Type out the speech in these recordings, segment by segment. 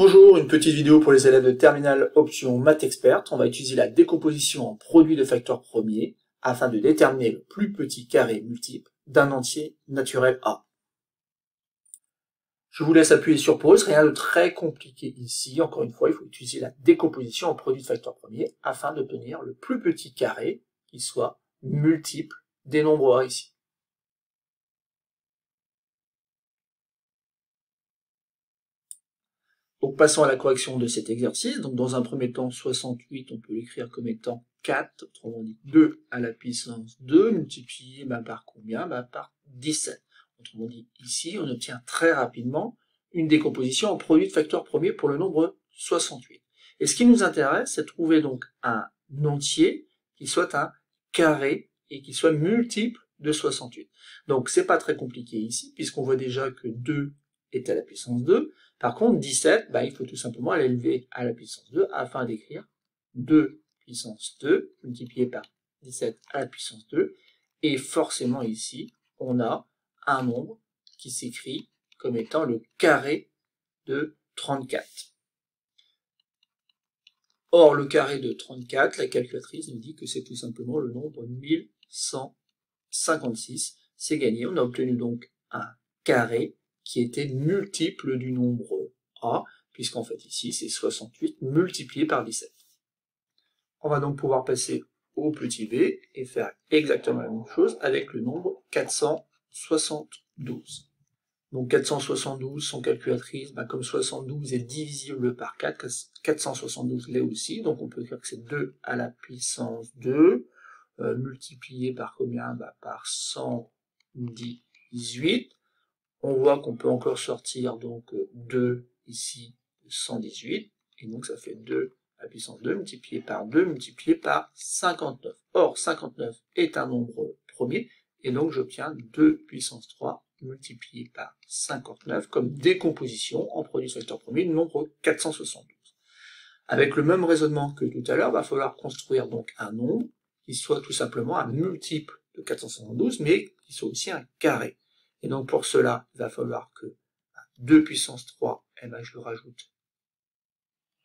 Bonjour, une petite vidéo pour les élèves de terminale option maths expert. On va utiliser la décomposition en produits de facteurs premiers afin de déterminer le plus petit carré multiple d'un entier naturel A. Je vous laisse appuyer sur pause, rien de très compliqué ici. Encore une fois, il faut utiliser la décomposition en produits de facteurs premiers afin d'obtenir le plus petit carré qui soit multiple des nombres A ici. Donc passons à la correction de cet exercice. Donc dans un premier temps, 68, on peut l'écrire comme étant 4, autrement dit 2 à la puissance 2, multiplié bah, par combien? Bah, Par 17. Autrement dit, ici, on obtient très rapidement une décomposition en produit de facteurs premiers pour le nombre 68. Et ce qui nous intéresse, c'est de trouver donc un entier qui soit un carré et qui soit multiple de 68. Donc c'est pas très compliqué ici, puisqu'on voit déjà que 2 est à la puissance 2. Par contre, 17, bah, il faut tout simplement l'élever à la puissance 2 afin d'écrire 2 puissance 2 multiplié par 17 à la puissance 2. Et forcément ici, on a un nombre qui s'écrit comme étant le carré de 34. Or, le carré de 34, la calculatrice nous dit que c'est tout simplement le nombre 1156. C'est gagné. On a obtenu donc un carré qui était multiple du nombre A, puisqu'en fait ici c'est 68 multiplié par 17. On va donc pouvoir passer au petit b et faire exactement la même chose avec le nombre 472. Donc 472, son calculatrice, bah, comme 72 est divisible par 4, 472 l'est aussi, donc on peut dire que c'est 2 à la puissance 2, euh, multiplié par combien? Bah, Par 118 on voit qu'on peut encore sortir donc 2 euh, ici, 118, et donc ça fait 2 à puissance 2 multiplié par 2 multiplié par 59. Or, 59 est un nombre premier, et donc j'obtiens 2 puissance 3 multiplié par 59 comme décomposition en produit facteur premier du nombre 472. Avec le même raisonnement que tout à l'heure, va falloir construire donc un nombre qui soit tout simplement un multiple de 472, mais qui soit aussi un carré. Et donc pour cela, il va falloir que 2 puissance 3, eh ben, je le rajoute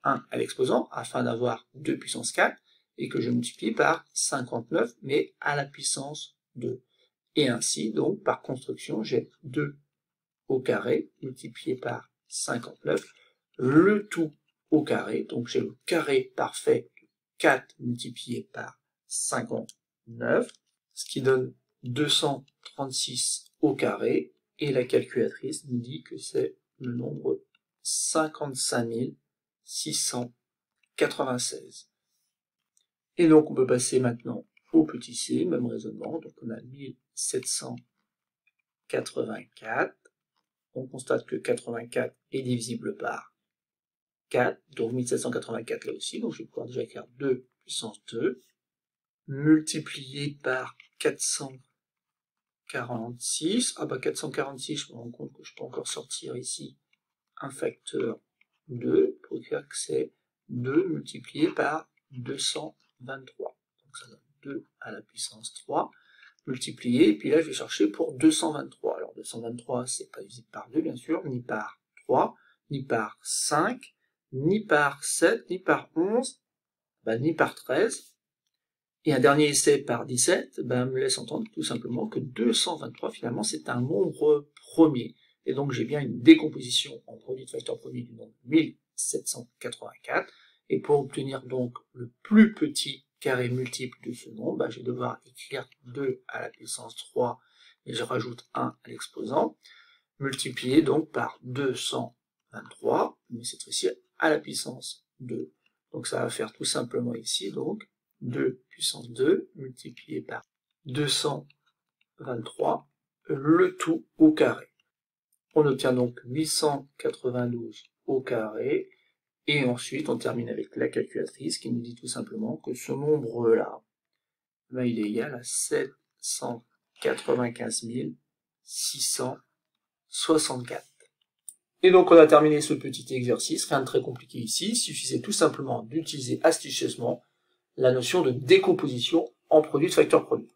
1 à l'exposant, afin d'avoir 2 puissance 4, et que je multiplie par 59, mais à la puissance 2. Et ainsi, donc, par construction, j'ai 2 au carré multiplié par 59, le tout au carré, donc j'ai le carré parfait de 4 multiplié par 59, ce qui donne 236 au carré, et la calculatrice nous dit que c'est le nombre 55 696. Et donc on peut passer maintenant au petit c, même raisonnement, donc on a 1784, on constate que 84 est divisible par 4, donc 1784 là aussi, donc je vais pouvoir déjà écrire 2 puissance 2, multiplié par 400 46. Ah bah 446, je me rends compte que je peux encore sortir ici un facteur 2 pour écrire que c'est 2 multiplié par 223. Donc ça donne 2 à la puissance 3 multiplié, et puis là je vais chercher pour 223. Alors 223 c'est pas divisible par 2 bien sûr, ni par 3, ni par 5, ni par 7, ni par 11, bah, ni par 13, et un dernier essai par 17 ben, me laisse entendre tout simplement que 223 finalement c'est un nombre premier. Et donc j'ai bien une décomposition en produit de facteur premier du nombre 1784. Et pour obtenir donc le plus petit carré multiple de ce nombre, ben, je vais devoir écrire 2 à la puissance 3 et je rajoute 1 à l'exposant, multiplié donc par 223, mais cette fois-ci à la puissance 2. Donc ça va faire tout simplement ici donc 2 puissance 2 multiplié par 223, le tout au carré. On obtient donc 892 au carré, et ensuite on termine avec la calculatrice qui nous dit tout simplement que ce nombre-là, ben, il est égal à 795 664. Et donc on a terminé ce petit exercice, rien de très compliqué ici, il suffisait tout simplement d'utiliser astucieusement la notion de décomposition en produits de facteurs produits.